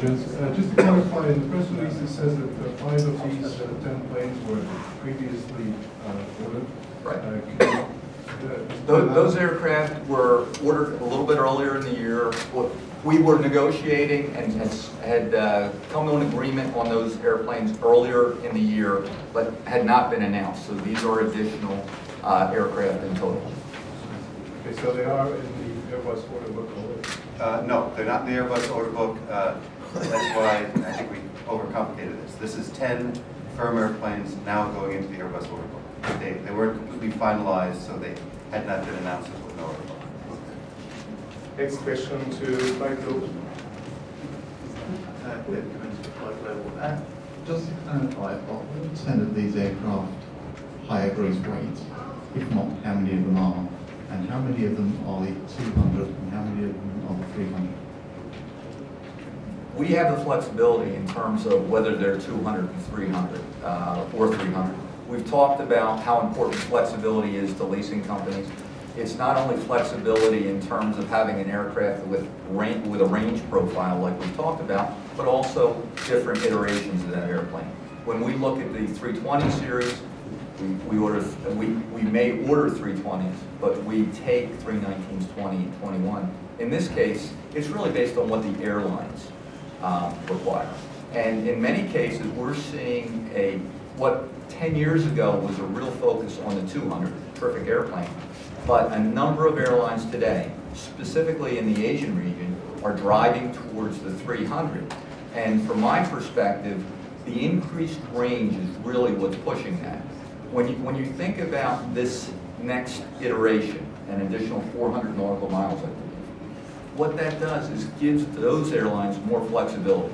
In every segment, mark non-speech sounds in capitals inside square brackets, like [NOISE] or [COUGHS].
Uh, Just to clarify, in the press release, it says that uh, five of these uh, 10 planes were previously uh, ordered. Right. Uh, can you, uh, Those, those aircraft were ordered a little bit earlier in the year. We were negotiating and has- had uh, come to an agreement on those airplanes earlier in the year, but had not been announced. So these are additional uh, aircraft in total. Okay, so they are in the Airbus order book already. Uh, No, they're not in the Airbus order book. That's why I think we overcomplicated this. This is 10 firm airplanes now going into the Airbus order book. They they weren't completely finalized, so they had not been announced as an order book. Next question to Michael. Uh, Cliff Cummins for Flight Global. Uh, Just to clarify, what percent of these aircraft higher gross weight? If not, how many of them are? And how many of them are the 200 and how many of them are the 300? We have the flexibility in terms of whether they're 200 and 300, uh, or 300. We've talked about how important flexibility is to leasing companies. It's not only flexibility in terms of having an aircraft with range, with a range profile like we talked about, but also different iterations of that airplane. When we look at the 320 series, we, we order, we, we may order 320s, but we take 319s, 20, and 21. In this case, it's really based on what the airlines um, require. And in many cases, we're seeing a, what 10 years ago was a real focus on the 200, perfect airplane. But a number of airlines today, specifically in the Asian region, are driving towards the 300. And from my perspective, the increased range is really what's pushing that. When you, when you think about this next iteration, an additional 400 nautical miles, what that does is gives those airlines more flexibility.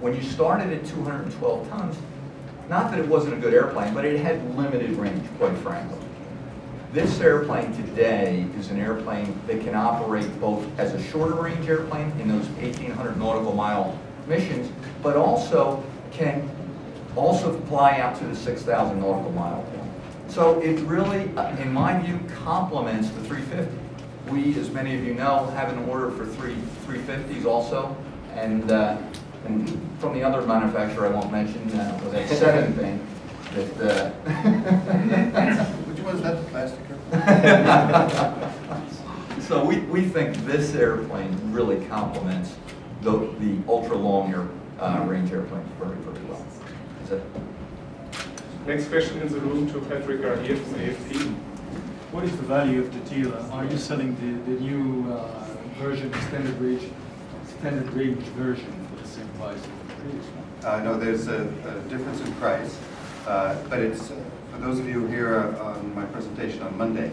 When you started at 212 tons, not that it wasn't a good airplane, but it had limited range, quite frankly. This airplane today is an airplane that can operate both as a shorter range airplane in those 1,800 nautical mile missions, but also can also fly out to the 6,000 nautical mile point. So it really, in my view, complements the 350. We, as many of you know, have an order for three 350s also, and, uh, and from the other manufacturer I won't mention, uh, with that seven [LAUGHS] thing, that, uh, [LAUGHS] Which one is that, the plastic airplane? [LAUGHS] So we, we think this airplane really complements the, the ultra-long air, uh, range airplanes very, very well. Is it? Next question in the room to Patrick Garnier from AFP. What is the value of the deal? Are you selling the, the new uh, version, extended range, extended range version for the same price as the previous one? Uh, No, there's a a difference in price, uh, but it's, uh, for those of you here on my presentation on Monday,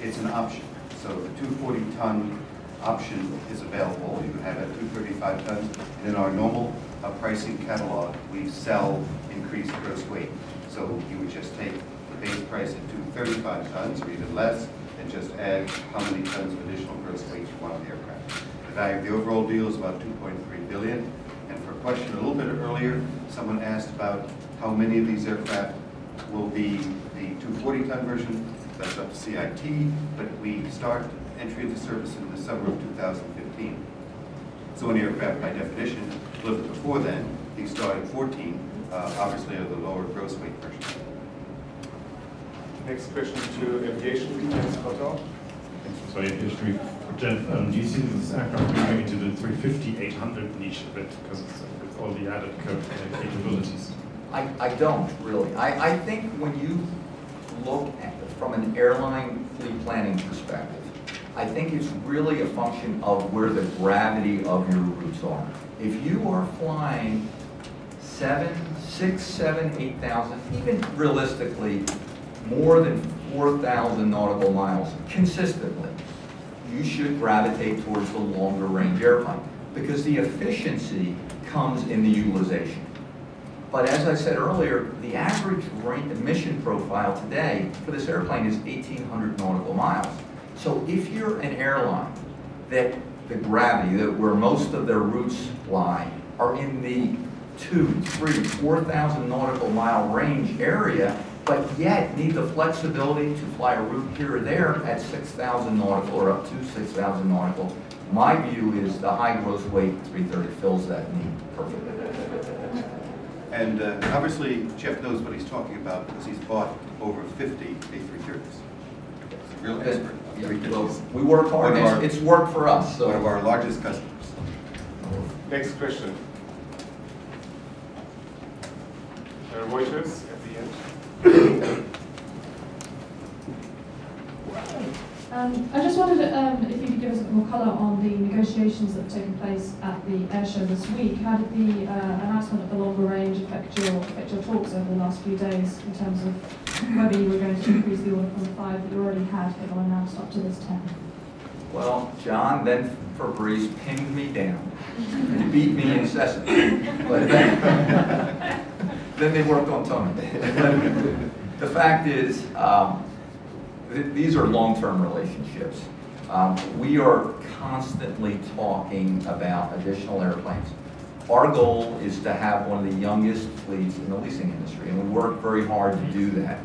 it's an option. So the 240-ton option is available. You have a 235 tons. And in our normal uh, pricing catalog, we sell increased gross weight. So you would just take the base price at 235 tons or even less, and just add how many tons of additional gross weight you want on the aircraft. The value of the overall deal is about 2.3 billion. And for a question a little bit earlier, someone asked about how many of these aircraft will be the 240-ton version. That's up to CIT, but we start entry into service in the summer of 2015. So any aircraft, by definition, delivered before then, these start at 14, uh, obviously are the lower gross weight version. Next question to aviation, Jens Potter. Sorry, history. Jeff, um, do you see this aircraft going into the 350, 800 niche a bit because it's, with all the added uh, capabilities? I, I don't really. I, I think when you look at it from an airline fleet planning perspective, I think it's really a function of where the gravity of your routes are. If you are flying seven, six, seven, eight thousand, even realistically, more than four thousand nautical miles consistently, you should gravitate towards the longer range airplane because the efficiency comes in the utilization. But as I said earlier, the average emission profile today for this airplane is 1,800 nautical miles. So if you're an airline that the gravity, that where most of their routes lie, are in the two, three, 4,000 nautical mile range area, but yet need the flexibility to fly a route here or there at 6,000 nautical or up to 6,000 nautical, My view is the high gross weight 330 fills that need perfectly. And uh, obviously Jeff knows what he's talking about because he's bought over 50 A330s. He's a real expert Yeah, well, We work hard, One our- it's, it's worked for us, so. One of our largest customers. Next question. Uh, Reuters at the end. Um, I just wondered um, if you could give us a bit more colour on the negotiations that have taken place at the air show this week. How did the uh, announcement of the longer range affect your, affect your talks over the last few days in terms of whether you were going to increase the order from five that you already had that were announced up to this ten? Well, John, then Fabrice pinned me down and beat me incessantly. But then, [LAUGHS] then they worked on Tony. [LAUGHS] The fact is, um, th- these are long-term relationships. Um, We are constantly talking about additional airplanes. Our goal is to have one of the youngest fleets in the leasing industry, and we work very hard to do that.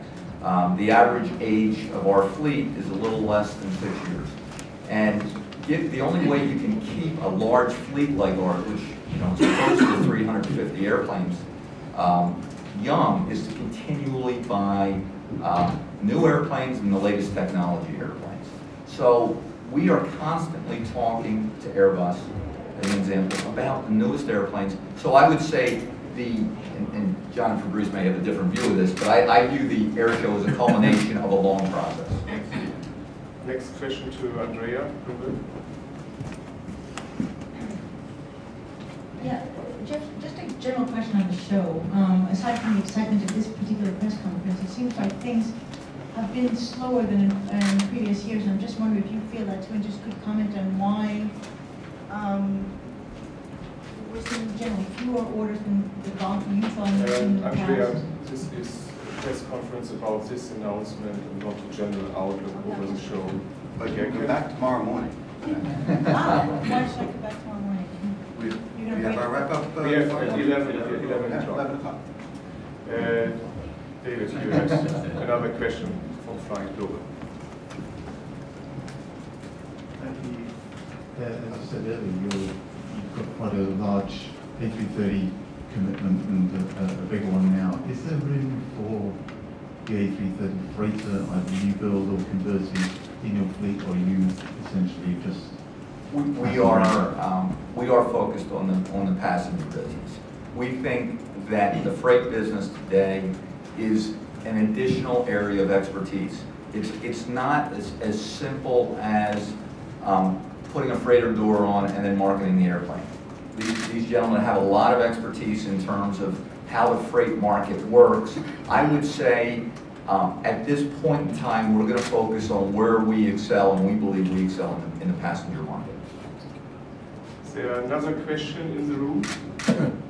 Um, The average age of our fleet is a little less than six years. And if, the only way you can keep a large fleet like ours, which, you know, is close to 350 airplanes, um, young, is to continually buy um, new airplanes and the latest technology airplanes. So we are constantly talking to Airbus, as an example, about the newest airplanes. So I would say the, and, and John and Fabrice may have a different view of this, but I, I view the air show as a culmination of a long process. Next question to Andrea. Yeah, Jeff, just a general question on the show. Um, aside from the excitement of this particular press conference, it seems like things have been slower than in, in previous years. And I'm just wondering if you feel that too, and just could comment on why um, we're seeing generally fewer orders than the volume you saw in the in Uh, the Andrea, past. this is a press conference about this announcement and not a general outlook over the show. But you come back tomorrow morning. [LAUGHS] Ah, why should I come back tomorrow morning? We we You're gonna have our wrap-up. uh, We have tomorrow at morning? 11, 11 o'clock. 11 o'clock. Uh, David, you had another question from Flight Global. Uh, As I said earlier, you're, you've got quite a large A330 commitment and a, a bigger one now. Is there room for the A330 freighter, either new build or converting in your fleet, or are you essentially just We we are, um, we are focused on the, on the passenger business. We think that the freight business today is an additional area of expertise. It's, it's not as, as simple as um, putting a freighter door on and then marketing the airplane. These, these gentlemen have a lot of expertise in terms of how the freight market works. I would say, um, at this point in time, we're gonna focus on where we excel, and we believe we excel in the, in the passenger market. There another question in the room? [COUGHS]